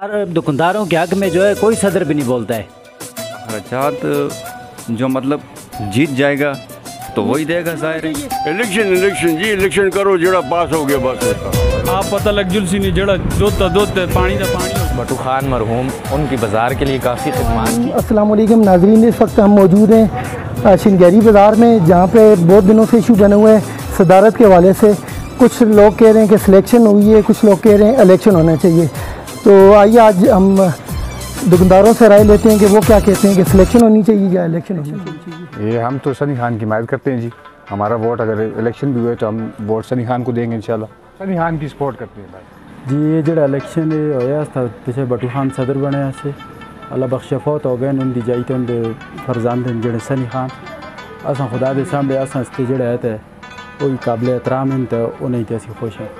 और दुकानदारों के हक में जो है कोई सदर भी नहीं बोलता है। खर्चात जो मतलब जीत जाएगा तो वही देगा ज़ाहिर है इलेक्शन इलेक्शन जी इलेक्शन करो जड़ा पास हो गया बस आप पता लग जुलसी नहीं जड़ा दोता दोते पानी का पानी बटू खान मरहूम उनकी बाज़ार के लिए काफ़ी खदमात अस्सलाम वालेकुम नाजरीन इस वक्त हम मौजूद हैं शिनगैरी बाज़ार में जहाँ पे बहुत दिनों से इशू बने हुए हैं सदारत के हवाले से। कुछ लोग कह रहे हैं कि सिलेक्शन हुई है कुछ लोग कह रहे हैं इलेक्शन होना चाहिए। तो आइए आज हम दुकानदारों से राय लेते हैं कि वो क्या कहते हैं कि सिलेक्शन होनी चाहिए या इलेक्शन होनी चाहिए। ये हम तो सनी खान की मायद करते हैं जी। हमारा वोट अगर इलेक्शन भी हुए तो हम वोट सनी खान को देंगे इंशाल्लाह। सनी खान की सपोर्ट करते हैं भाई। जी ये जो इलेक्शन होया था पिछले बटू खान सदर बने से अल्लाह बख्श फौत हो गए उनकी जाई तो उनके फरजान जो सनी खान। असा खुदा के सामने असा इसके जो है तो वही काबिल एहतराम हैं तो उन्हें तो अस खुश हैं।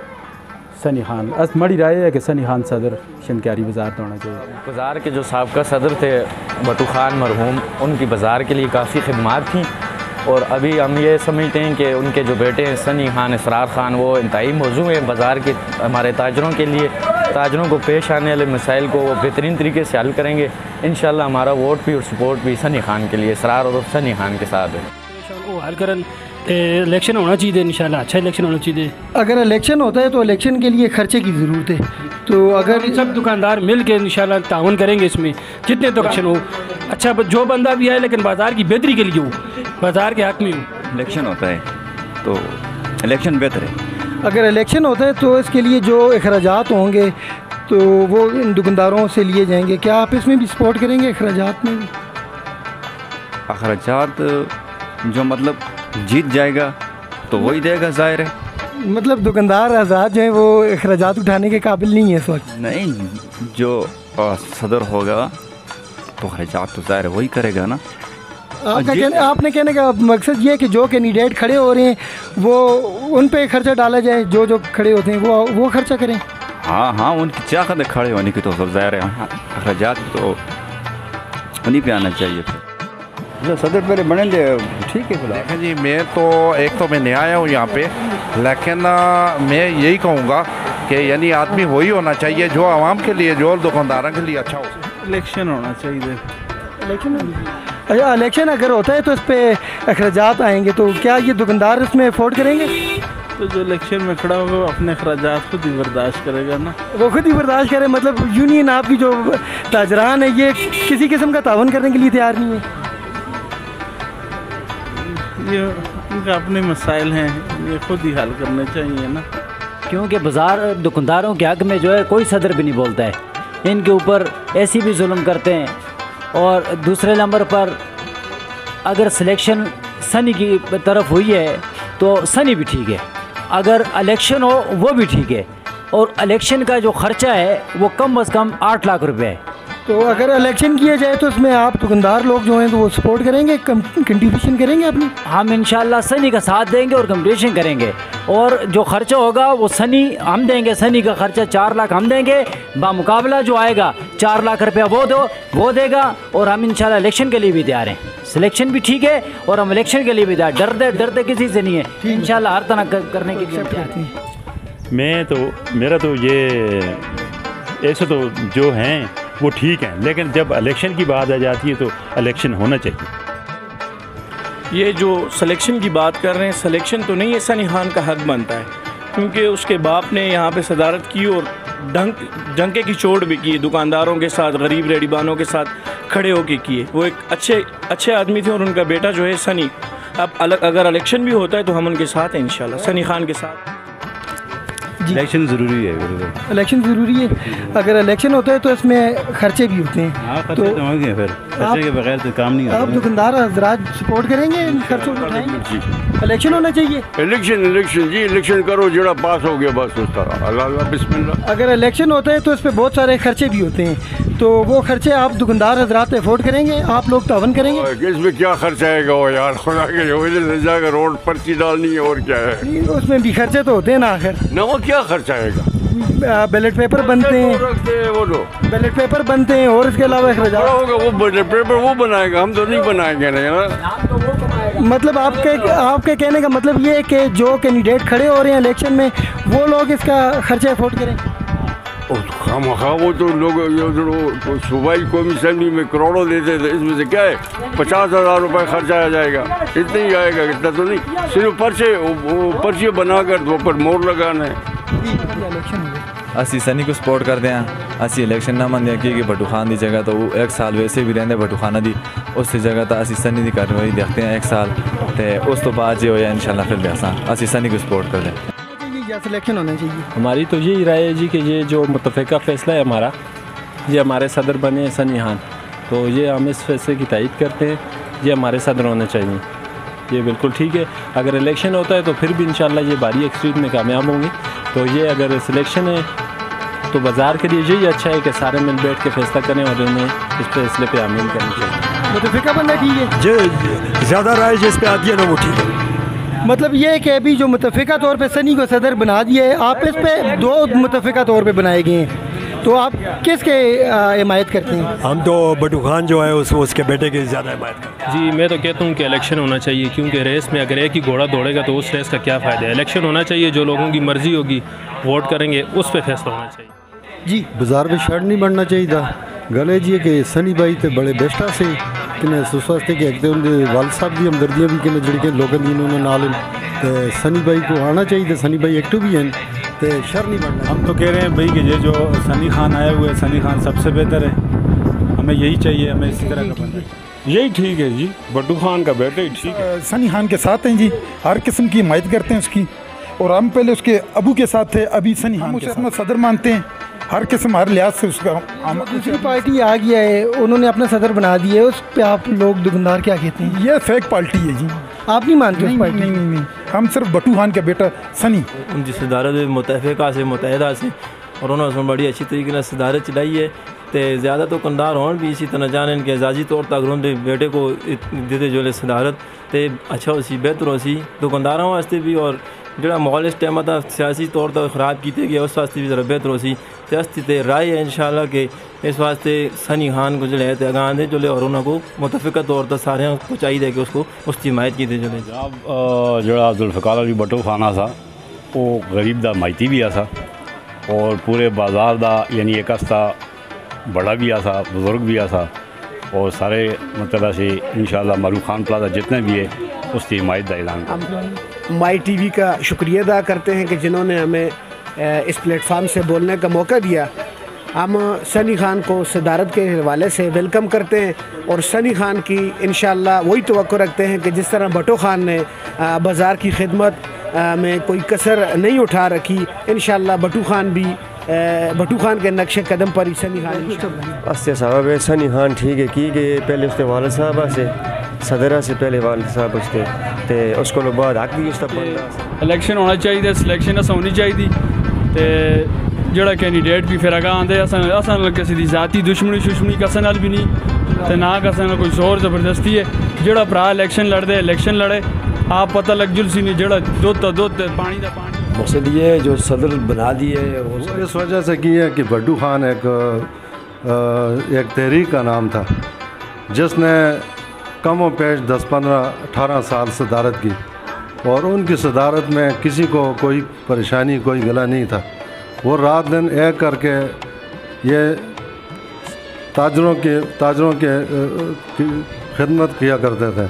सनी खान। अस मड़ी राय है कि सनी खान सदर शनकारी बाज़ार होना चाहिए। बाज़ार के जो सबका सदर थे बटू खान मरहूम उनकी बाज़ार के लिए काफ़ी खदमात थी। और अभी हम ये समझते हैं कि उनके जो बेटे हैं सनी खान इसरार खान वो इंतई मौजू हैं बाज़ार के हमारे ताजरों के लिए। ताजरों को पेश आने वाले मसाइल को वो बेहतरीन तरीके से हल करेंगे। इन हमारा वोट भी और सपोर्ट भी सनी खान के लिए इसरार और सनी खान के साथ है। इलेक्शन होना चाहिए इंशाल्लाह अच्छा इलेक्शन होना चाहिए अगर इलेक्शन होता है तो इलेक्शन के लिए खर्चे की ज़रूरत है। तो अगर सब दुकानदार मिल के इंशाल्लाह तावन करेंगे इसमें जितने तो इलेक्शन हो। अच्छा जो बंदा भी है लेकिन बाज़ार की बेहतरी के लिए हो। बाज़ार के हक में हो। इलेक्शन होता है तो इलेक्शन बेहतर है। अगर इलेक्शन होता है तो इसके लिए जो अखराज होंगे तो वो इन दुकानदारों से लिए जाएँगे। क्या आप इसमें भी सपोर्ट करेंगे अखराज में भी? अखराजात जो मतलब जीत जाएगा तो वही देगा ज़ाहिर है। मतलब दुकानदार आज़ाद जो है वो अखराज उठाने के काबिल नहीं है इस वक्त। नहीं जो आ, सदर होगा तो खर्चात तो ज़ाहिर वही करेगा ना। आपका कहने आपने कहने का मकसद ये है कि जो कैंडिडेट खड़े हो रहे हैं वो उन पे खर्चा डाला जाए जो जो खड़े होते हैं वो वो खर्चा करें। हाँ हाँ उनकी चाहत है खड़े होने की तो ज़ाहिर है। हाँ, अखराजात तो उन्हीं पे आना चाहिए सदर पहले बने दे ठीक है फ़िलहाल। देखें जी मैं तो एक तो मैं नया आया हूँ यहाँ पे लेकिन आ, मैं यही कहूँगा कि यानी आदमी वही होना चाहिए जो आवाम के लिए जो दुकानदारों के लिए अच्छा हो इलेक्शन होना चाहिए। इलेक्शन? अच्छा इलेक्शन अगर होता है तो इस पर अखराज आएँगे तो क्या ये दुकानदार इसमें अफोर्ड करेंगे? तो जो इलेक्शन में खड़ा होगा वो अपने अखराज खुद ही बर्दाश्त करेगा ना। वो खुद ही बर्दाश्त करे मतलब यूनियन आपकी जो ताजरान है ये किसी किस्म का तावन करने के लिए तैयार नहीं है। ये इनका अपने मसाइल हैं, ये खुद ही हल करने चाहिए ना। क्योंकि बाज़ार दुकानदारों के हक में जो है कोई सदर भी नहीं बोलता है। इनके ऊपर ऐसी भी जुल्म करते हैं। और दूसरे नंबर पर अगर सिलेक्शन सनी की तरफ़ हुई है तो सनी भी ठीक है। अगर इलेक्शन हो, वो भी ठीक है। और इलेक्शन का जो ख़र्चा है, वो कम अज़ कम आठ लाख रुपए है। तो अगर इलेक्शन किया जाए तो उसमें आप दुकानदार लोग जो हैं तो वो सपोर्ट करेंगे कंट्रीब्यूशन करेंगे अपनी? हम इंशाल्लाह सनी का साथ देंगे और कंपटीशन करेंगे। और जो खर्चा होगा वो सनी हम देंगे सनी का खर्चा चार लाख हम देंगे। बामुकाबला जो आएगा चार लाख रुपया वो दो वो देगा और हम इंशाल्लाह इलेक्शन के लिए भी तैयार हैं। सिलेक्शन भी ठीक है और हम इलेक्शन के लिए भी तैयार डरते डरते किसी से नहीं है। इंशाल्लाह हर तरह करने के लिए तैयार हैं। मैं तो मेरा तो ये ऐसे तो जो हैं वो ठीक हैं, लेकिन जब इलेक्शन की बात आ जाती है तो इलेक्शन होना चाहिए। ये जो सिलेक्शन की बात कर रहे हैं सिलेक्शन तो नहीं है सनी खान का हक बनता है। क्योंकि उसके बाप ने यहाँ पे सदारत की और डंक डंके की चोट भी की, दुकानदारों के साथ, गरीब रेडीबानों के साथ खड़े होके किए। वो एक अच्छे अच्छे आदमी थे और उनका बेटा जो है, सनी। अब अलग, अगर इलेक्शन भी होता है तो हम उनके साथ हैं इन सनी खान के साथ। इलेक्शन ज़रूरी है इलेक्शन ज़रूरी है। अगर इलेक्शन होता है तो इसमें खर्चे भी होते हैं। हाँ तो, तो फिर। खर्चे के बगैर तो काम नहीं होता आप दुकानदार हजरात सपोर्ट करेंगे इन खर्चों को उठाएँगे? इलेक्शन होना चाहिए। इलेक्शन इलेक्शन जी इलेक्शन करो जड़ा पास हो गया बस उस तरह। अल्लाह बिस्मिल्लाह। अगर इलेक्शन होता है तो इस पर बहुत सारे खर्चे भी होते हैं। तो वो खर्चे आप दुकानदार हजरात अफोर्ड करेंगे आप लोग तावन करेंगे। इसमें क्या खर्चा आएगा वो यार? खुदा के जाकर रोड पर्ची डालनी है और क्या है? उसमें भी खर्चे तो होते हैं ना आखिर। ना वो क्या खर्चा आएगा? बैलेट पेपर बनते हैं। वो बैलेट पेपर बनते हैं और इसके अलावा होगा वो बैलेट पेपर वो बनाएगा हम तो नहीं बनाएँगे ना मतलब आपके आपके कहने का मतलब ये है कि जो कैंडिडेट खड़े हो रहे हैं इलेक्शन में वो लोग इसका खर्चा अफोर्ड करें। और खाम खा वो तो लोग जो तो सूबाई कौमी असम्बली में करोड़ों देते थे इसमें से क्या है? पचास हज़ार रुपये खर्चाया जाएगा इतना ही आएगा इतना तो नहीं। सिर्फ़ पर्चे वो- वो पर्चे बनाकर तो ऊपर मोर लगाना। है असी सनी को सपोर्ट करते हैं। अस इलेक्शन ना मन हैं। क्योंकि भटू खान की जगह तो वो एक साल वैसे भी रहते भटू खाना की उस जगह तो अस सनी की कार्रवाई देखते हैं एक साल। तो उस तो बाद जो है इंशाल्लाह फिर देखा असी सनी को सपोर्ट कर दें सिलेक्शन होना चाहिए हमारी तो यही राय है जी कि ये जो मुतफ़ा फैसला है हमारा, ये हमारे सदर बने हैं सनी खान तो ये हम इस फैसले की तायद करते हैं। ये हमारे सदर होने चाहिए। ये बिल्कुल ठीक है। अगर इलेक्शन होता है तो फिर भी इन ये बारी एक्सट्रीट में कामयाब होंगे। तो ये अगर सिलेक्शन है तो बाज़ार के लिए यही अच्छा है कि सारे मिल बैठ के फैसला करें और उन्हें इस फैसले पर आमीन करनी चाहिए। मुतफिका बनना चाहिए है? जो ज़्यादा राय जिस पर आती है ना वो ठीक है। मतलब ये है कि अभी जो मुतफिका तौर पर सनी को सदर बना दिया है आप इस पर दो मुतफ़ा तौर पर बनाए गए हैं। तो आप किसके हिमायत करते हैं? हम तो बटू खान जो है उस उसके बेटे की ज़्यादा हिमायत करते हैं। जी मैं तो कहता हूँ कि इलेक्शन होना चाहिए क्योंकि रेस में अगर एक ही घोड़ा दौड़ेगा तो उस रेस का क्या फ़ायदा है? इलेक्शन होना चाहिए जो लोगों की मर्ज़ी होगी वोट करेंगे उस पर फैसला होना चाहिए। जी। बाज़ार में शर्ट नहीं बनना चाहिए गले जी कि सनी भाई तो बड़े बेस्टा से। किने उस वास्ते कि एक तो उनके वाल साहब की हमदर्दियाँ भी किने जड़ी के लोगों उन्होंने नाल तो सनी भाई को आना चाहिए सनी भाई एक्टिव भी हैं। तो शर नहीं बनना हम तो कह रहे हैं भाई कि ये जो सनी खान आए हुए हैं सनी खान सबसे बेहतर है। हमें यही चाहिए हमें इसी तरह का बंदा यही ठीक है जी। बट्टू खान का बेटा ही ठीक है। सनी खान के साथ हैं जी। हर किस्म की हिमायत करते हैं उसकी। और हम पहले उसके अबू के साथ थे अभी सनी हम उसे अपना सदर मानते हैं। हर किस्म हर लिहाज से उसका हम दूसरी पार्टी आ गया है उन्होंने अपना सदर बना दिया है उस पर आप लोग दुकानदार क्या कहते हैं? ये फेक पार्टी है जी। आप नहीं मानते नहीं उस नहीं नहीं नहीं हम सिर्फ़ बटू खान का बेटा सनी। उनकी सदारत मुतफ़ा से मुतहदा से। और उन्होंने उसमें बड़ी अच्छी तरीके से सदारत चलाई है। तो ज़्यादा तो दुकानदार हो भी इसी तरह जाने इनके एजाजी तौर तक उन्होंने बेटे को देते जो सदारत। तो अच्छा हो सी बेहतर हो सी दुकानदारों वास्ते भी और ਜਿਹੜਾ ਮਾਹੌਲ ਇਸ ਟਾਈਮ ਦਾ ਸਿਆਸੀ ਤੌਰ ਤੇ ਖਰਾਬ ਕੀਤੇ ਗਏ ਉਸ ਵਾਸਤੇ ਵੀ ਜ਼ਰਾ ਬਿਹਤਰ ਹੋਸੀ ਤੇ ਅਸਤੀ ਤੇ ਰਾਏ ਹੈ ਇਨਸ਼ਾਅੱਲਾ ਕਿ ਇਸ ਵਾਸਤੇ ਸਨੀ ਖਾਨ ਕੋ ਜਿਹੜੇ ਤੇ ਅਗਾਂ ਦੇ ਜਿਹੜੇ ਔਰ ਉਹਨਾਂ ਕੋ ਮੁਤਫਿਕਾ ਤੌਰ ਤੇ ਸਾਰਿਆਂ ਕੋ ਚਾਹੀਦਾ ਕਿ ਉਸਕੋ ਉਸ ਦੀ ਹਮਾਇਤ ਕੀਤੀ ਜਾਵੇ ਜਨਾਬ ਜਿਹੜਾ ਜ਼ੁਲਫਕਾਰ ਅਲੀ ਬਟੋ ਖਾਨਾ ਸਾ ਉਹ ਗਰੀਬ ਦਾ ਮਾਇਤੀ ਵੀ ਆਸਾ और पूरे बाज़ार का यानी एक आस्ता बड़ा भी आसा बुज़ुर्ग भी आसा और सारे मतलब ऐसे इन मरूफ खान प्लाजा जितने भी है, उसकी हिमायत का ऐलान माई टीवी का शुक्रिया अदा करते हैं कि जिन्होंने हमें इस प्लेटफार्म से बोलने का मौका दिया। हम सनी खान को सदारत के हवाले से वेलकम करते हैं और सनी खान की इन वही तो रखते हैं कि जिस तरह भटो खान ने बाज़ार की खिदमत में कोई कसर नहीं उठा रखी इन भटू खान भी भटू खान के नक्शे कदम पर ही सनी खान अस्ते साहब है सनी खान ठीक है की कि पहले उसके वाल साहब से सदरा से पहले वाल साहब उसके ते उसको लोग बाद हक भी उसका बनदा ਇਲੈਕਸ਼ਨ ਹੋਣਾ ਚਾਹੀਦਾ ਸਿਲੈਕਸ਼ਨ ਅਸਾਂ ਹੋਣੀ ਚਾਹੀਦੀ ਤੇ ਜਿਹੜਾ ਕੈਂਡੀਡੇਟ ਵੀ ਫਿਰ ਅਗਾਂ ਆਂਦੇ ਅਸਾਂ ਅਸਾਂ ਨਾਲ ਕਿਸੇ ਦੀ ਜ਼ਾਤੀ ਦੁਸ਼ਮਣੀ ਸ਼ੁਸ਼ਮਣੀ ਕਸਨ ਨਾਲ ਵੀ ਨਹੀਂ ਤੇ ਨਾ ਕਸਨ ਨਾਲ ਕੋਈ ਜ਼ੋਰ ਜ਼ਬਰਦਸਤੀ ਹੈ ਜਿਹੜਾ ਭਰਾ ਇਲੈਕਸ਼ਨ ਲੜਦੇ ਇਲੈਕਸ਼ਨ ਲੜੇ ਆਪ ਪਤਾ ਲੱਗ ਜੁਲ ਸੀ ਨਹੀਂ ਜਿਹੜਾ ਦੁੱਧ ਦਾ ਦੁੱਧ ਤੇ ਪਾਣੀ ਦਾ ਪਾਣੀ मकसद ये है जो सदर बना दिए है वो इस वजह से की है कि भड्डू खान एक एक तहरीक का नाम था जिसने कम व पेश दस पंद्रह अठारह साल सदारत की और उनकी सदारत में किसी को कोई परेशानी कोई गला नहीं था। वो रात दिन एक करके ये ताजरों के ताजरों के खिदमत किया करते थे।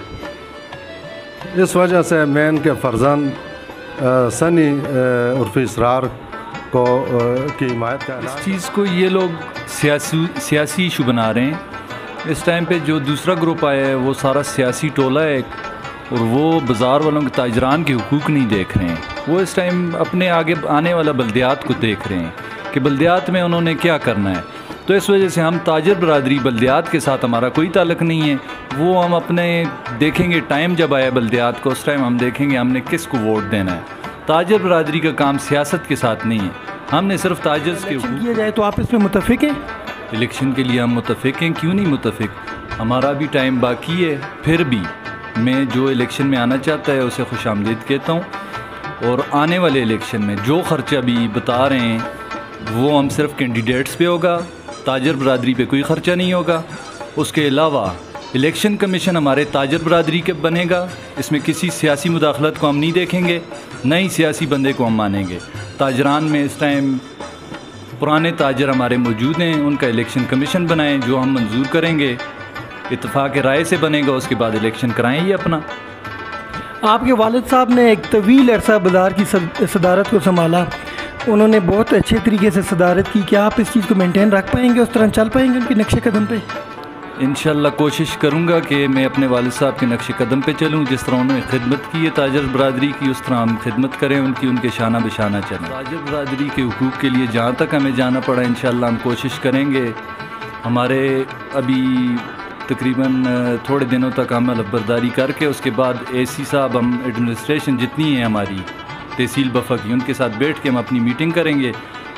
इस वजह से मैं इनके फर्जंद सनी उर्फ़ इसरार को की हिमायत का इस चीज़ को ये लोग सियासी सियासी इशू बना रहे हैं। इस टाइम पे जो दूसरा ग्रुप आया है वो सारा सियासी टोला है और वो बाज़ार वालों के ताजरान के हकूक़ नहीं देख रहे हैं। वो इस टाइम अपने आगे आने वाला बल्दियात को देख रहे हैं कि बल्दियात में उन्होंने क्या करना है। तो इस वजह से हम ताजर बरदरी बल्दियात के साथ हमारा कोई ताल्लुक नहीं है। वो हम अपने देखेंगे टाइम जब आया बल्दियात को उस टाइम हम देखेंगे हमने किस को वोट देना है। ताजर बरदरी का काम सियासत के साथ नहीं है। हमने सिर्फ़ ताजर के किया जाए तो आप इस पर मुतफिक हैं? इलेक्शन के लिए हम मुतफिक हैं। क्यों नहीं मुतफिक हमारा भी टाइम बाकी है। फिर भी मैं जो इलेक्शन में आना चाहता है उसे खुश आमदीद कहता हूँ। और आने वाले इलेक्शन में जो ख़र्चा भी बता रहे हैं वो हम सिर्फ़ कैंडिडेट्स पे होगा। ताजर बरदरी पे कोई ख़र्चा नहीं होगा। उसके अलावा, इलेक्शन कमीशन हमारे ताजर बरदरी के बनेगा। इसमें किसी सियासी मुदाखलत को हम नहीं देखेंगे न ही सियासी बंदे को हम मानेंगे। ताजरान में इस टाइम पुराने ताजर हमारे मौजूद हैं, उनका इलेक्शन कमीशन बनाएँ, जो हम मंजूर करेंगे। इतफाक़ राय से बनेगा, उसके बाद इलेक्शन कराएँ ये अपना। आपके वालद साहब ने एक तवील अरसा बाज़ार की सदारत को संभाला। उन्होंने बहुत अच्छे तरीके से सदारत की। क्या आप इस चीज़ को मेंटेन रख पाएँगे? उस तरह चल पाएँगे उनके नक्शे कदम पे? इन कोशिश करूँगा कि मैं अपने वालिद साहब के नक्श कदम पे चलूँ, जिस तरह उन्होंने खिदमत की है, ताजर बरदरी की, उस तरह हम खिदमत करें, उनकी उनके शाना बशाना चलें। ताजर बरदरी के हकूक़ के लिए जहाँ तक हमें जाना पड़ा इन हम कोशिश करेंगे। हमारे अभी तकरीबन थोड़े दिनों तक हम अलबरदारी करके, उसके बाद एसी साहब, हम एडमिनिस्ट्रेशन जितनी है हमारी तहसील बफा की उनके साथ बैठ के हम अपनी मीटिंग करेंगे।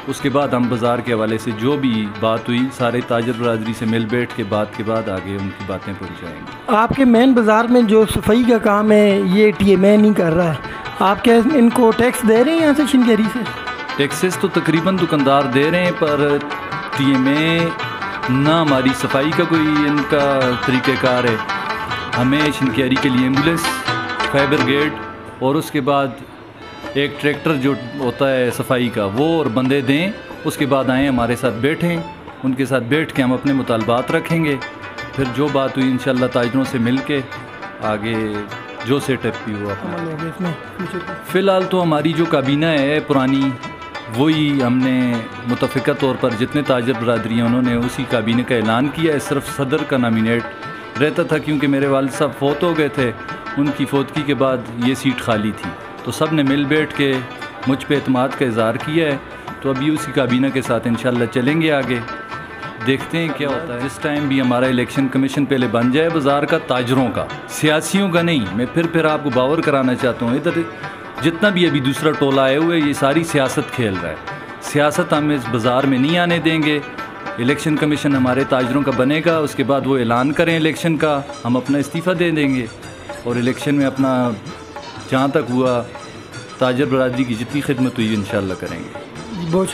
उसके बाद हम बाज़ार के हवाले से जो भी बात हुई सारे ताजर बरदरी से मिल बैठ के बात के बाद आगे उनकी बातें पहुँचाएँगे आपके मेन बाज़ार में जो सफ़ाई का काम है ये टी एम ए नहीं कर रहा है। आप क्या इनको टैक्स दे रहे हैं यहाँ से शिनगेरी से? टैक्सेस तो तकरीबन दुकानदार दे रहे हैं पर टी एम ए ना हमारी सफ़ाई का कोई इनका तरीक़ेकार है। हमें शिनकेरी के लिए एंबुलेंस फायर ब्रिगेड और उसके बाद एक ट्रैक्टर जो होता है सफ़ाई का वो और बंदे दें उसके बाद आएँ हमारे साथ बैठें उनके साथ बैठ के हम अपने मुतालबात रखेंगे। फिर जो बात हुई इन ताजरों से मिल के आगे जो सेटअप भी हुआ फ़िलहाल तो हमारी जो काबीना है पुरानी वही हमने मुतफ़ा तौर पर जितने ताजर बरदरी हैं उन्होंने उसी काबीने का ऐलान किया। है सिर्फ़ सदर का नामिनेट रहता था क्योंकि मेरे वाल साहब फोत हो गए थे। उनकी फोतगी के बाद ये सीट खाली थी। तो सबने मिल बैठ के मुझ पर अतमाद का इजहार किया है। तो अभी उसी काबीना के साथ इन चलेंगे आगे। देखते हैं क्या होता है। इस टाइम भी हमारा इलेक्शन कमीशन पहले बन जाए बाज़ार का, ताजरों का। सियासियों का नहीं, मैं फिर फिर आपको बावर कराना चाहता हूँ। इधर जितना भी अभी दूसरा टोला आए हुए ये सारी सियासत खेल रहा है। सियासत हम इस बाज़ार में नहीं आने देंगे। इलेक्शन कमीशन हमारे ताजरों का बनेगा, उसके बाद वो ऐलान करें इलेक्शन का, हम अपना इस्तीफ़ा दे देंगे। और इलेक्शन में अपना जहाँ तक हुआ ताजर बरदरी की जितनी खिदमत हुई इन करेंगे। बहुत